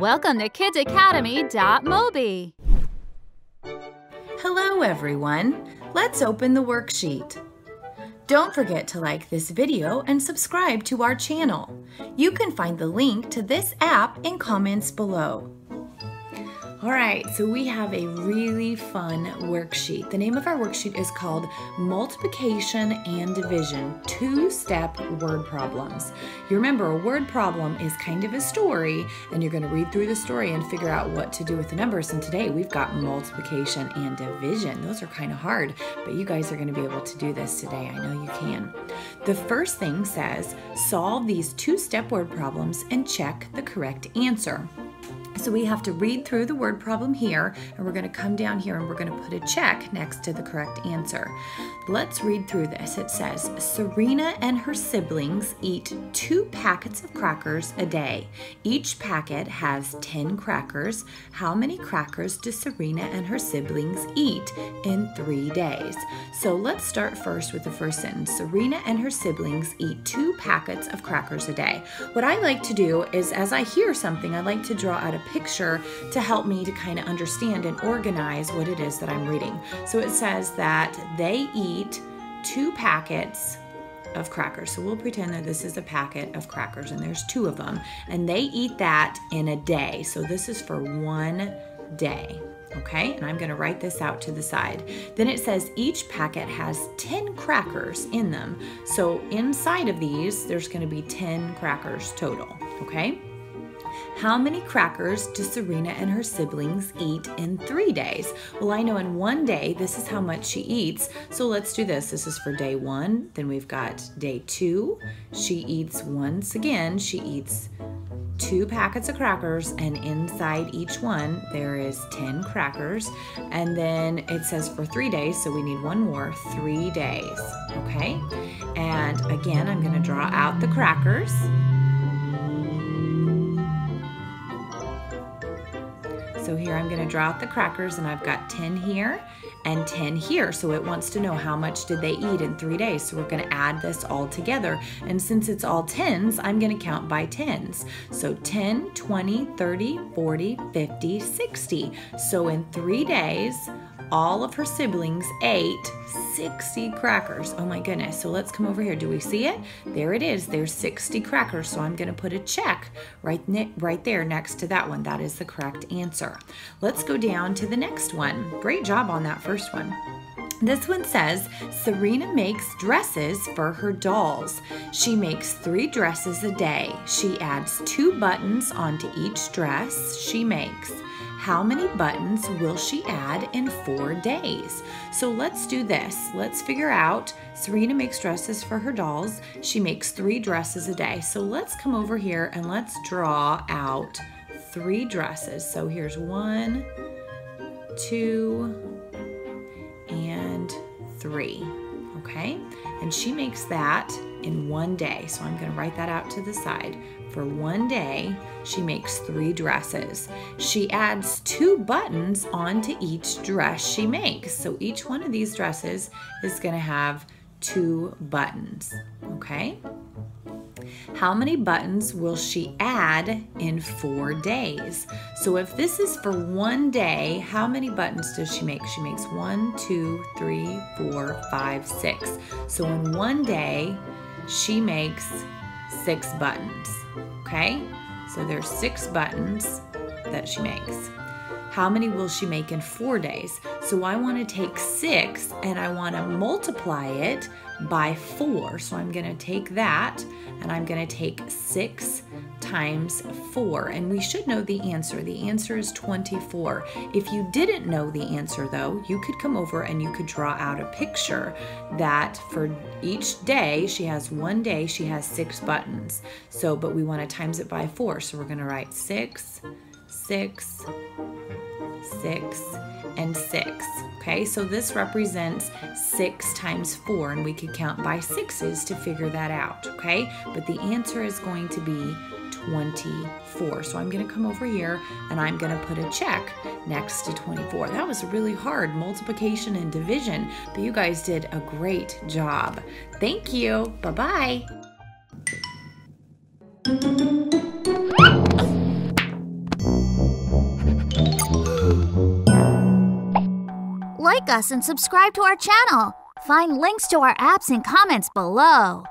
Welcome to kidsacademy.mobi. Hello everyone. Let's open the worksheet. Don't forget to like this video and subscribe to our channel. You can find the link to this app in comments below. All right, so we have a really fun worksheet. The name of our worksheet is called Multiplication and Division, Two-Step Word Problems. You remember a word problem is kind of a story and you're gonna read through the story and figure out what to do with the numbers. And today we've got multiplication and division. Those are kind of hard, but you guys are gonna be able to do this today. I know you can. The first thing says, solve these two-step word problems and check the correct answer. So we have to read through the word problem here, and we're going to come down here and we're going to put a check next to the correct answer. Let's read through this. It says, Serena and her siblings eat two packets of crackers a day. Each packet has 10 crackers. How many crackers do Serena and her siblings eat in three days? So let's start first with the first sentence. Serena and her siblings eat two packets of crackers a day. What I like to do is as I hear something, I like to draw out a picture to help me to kind of understand and organize what it is that I'm reading. So it says that they eat two packets of crackers. So we'll pretend that this is a packet of crackers and there's two of them and they eat that in a day. So this is for one day. Okay, and I'm gonna write this out to the side. Then it says each packet has 10 crackers in them. So inside of these, there's gonna be 10 crackers total, okay? How many crackers do Serena and her siblings eat in three days? Well, I know in one day, this is how much she eats. So let's do this. This is for day one. Then we've got day two. She eats once again, she eats two packets of crackers and inside each one there is 10 crackers and then it says for three days so we need one more three days okay and again I'm to draw out the crackers Here I'm gonna draw out the crackers and I've got 10 here and 10 here. So it wants to know how much did they eat in three days. So we're gonna add this all together. And since it's all tens, I'm gonna count by tens. So 10, 20, 30, 40, 50, 60. So in three days, all of her siblings ate 60 crackers. Oh my goodness. So let's come over here. Do we see it? There it is. There's 60 crackers. So I'm going to put a check right, right there next to that one. That is the correct answer. Let's go down to the next one. Great job on that first one. This one says Serena makes dresses for her dolls. She makes three dresses a day. She adds two buttons onto each dress she makes how many buttons will she add in four days? So let's do this. Let's figure out, Serena makes dresses for her dolls. She makes three dresses a day. So let's come over here and let's draw out three dresses. So here's one, two, three, okay? And she makes that in one day. So I'm gonna write that out to the side. For one day, she makes three dresses. She adds two buttons onto each dress she makes. So each one of these dresses is gonna have two buttons, okay? How many buttons will she add in four days? So if this is for one day, how many buttons does she make? She makes one, two, three, four, five, six. So in one day, she makes six buttons, okay? So there's six buttons that she makes. How many will she make in four days? So I want to take six and I want to multiply it by four. So I'm going to take that and I'm going to take six times 4. And we should know the answer. The answer is 24. If you didn't know the answer, though, you could come over and you could draw out a picture that for each day, she has one day, she has six buttons. So, but we want to times it by 4. So we're going to write 6, 6, 6, and 6. Okay, so this represents 6 times 4, and we could count by sixes to figure that out, okay? But the answer is going to be 24. So I'm going to come over here and I'm going to put a check next to 24. That was really hard, multiplication and division, but you guys did a great job. Thank you. Bye-bye. Like us and subscribe to our channel. Find links to our apps in comments below.